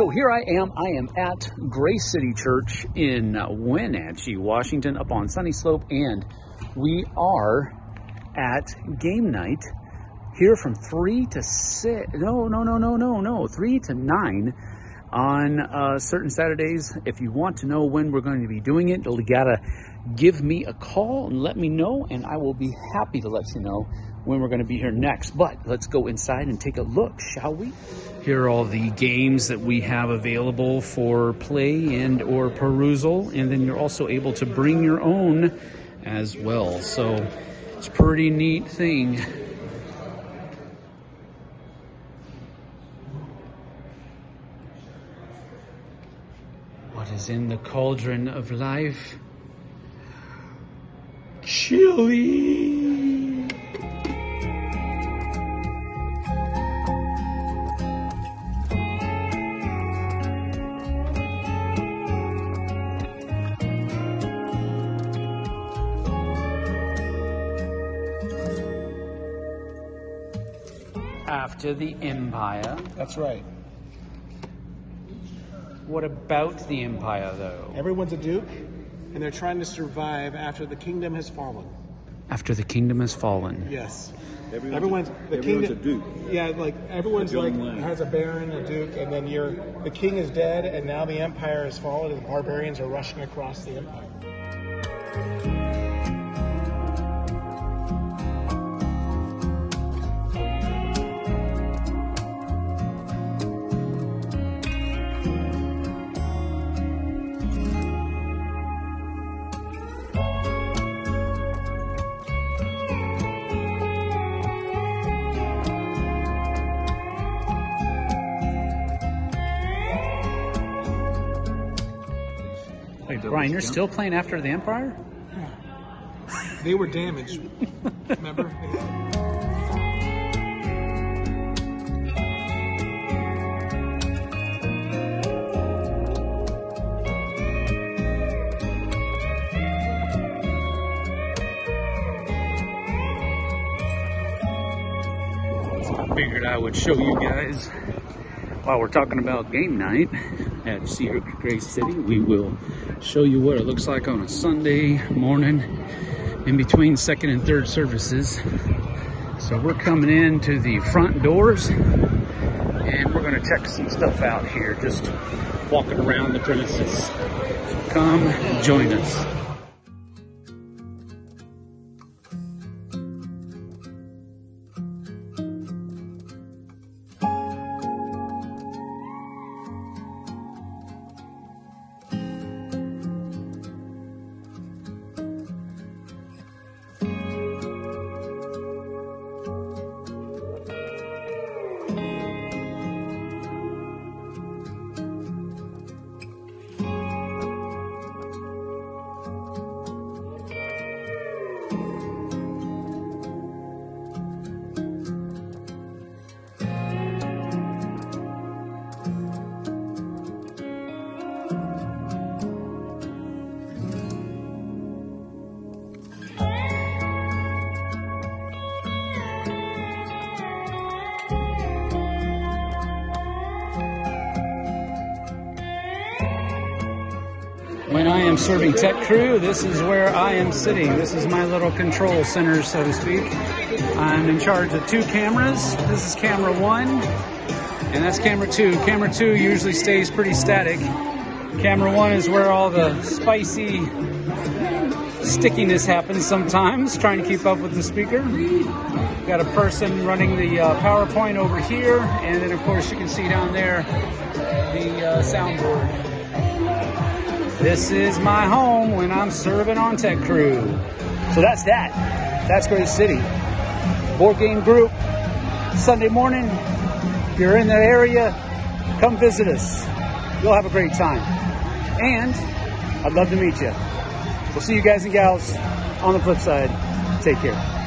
So here I am. I am at Grace City Church in Wenatchee, Washington, up on Sunnyslope, and we are at game night here from 3 to 6. No, no, no, no, no, no. 3 to 9 on uh, certain Saturdays. If you want to know when we're going to be doing it, you gotta give me a call and let me know, and I will be happy to let you know when we're going to be here next. But let's go inside and take a look, shall we? Here are all the games that we have available for play and or perusal, and then you're also able to bring your own as well. So it's a pretty neat thing. What is in the cauldron of life? Chili! After the Empire. That's right. What about the Empire, though? Everyone's a duke, and they're trying to survive after the kingdom has fallen. After the kingdom has fallen. Yes. Everyone's, Everyone's the everyone's kingdom. a duke. Yeah, like everyone's like young lion. has a baron, a duke, and then you're the king is dead, and now the empire has fallen, and the barbarians are rushing across the empire. Wait, Brian, you're still playing After the Empire? Yeah. They were damaged. Remember? Figured I would show you guys while we're talking about game night at Cedar Grace City. We will show you what it looks like on a Sunday morning in between second and third services. So we're coming into the front doors and we're going to check some stuff out here, just walking around the premises. So come join us. When I am serving tech crew, this is where I am sitting. This is my little control center, so to speak. I'm in charge of two cameras. This is camera one, and that's camera two. Camera two usually stays pretty static. Camera one is where all the spicy stickiness happens sometimes, trying to keep up with the speaker. Got a person running the uh, PowerPoint over here, and then of course you can see down there the uh, soundboard. This is my home when I'm serving on Tech Crew. So that's that. That's Grace City. Board game group, Sunday morning. If you're in the area, come visit us. You'll have a great time. And I'd love to meet you. We'll see you guys and gals on the flip side. Take care.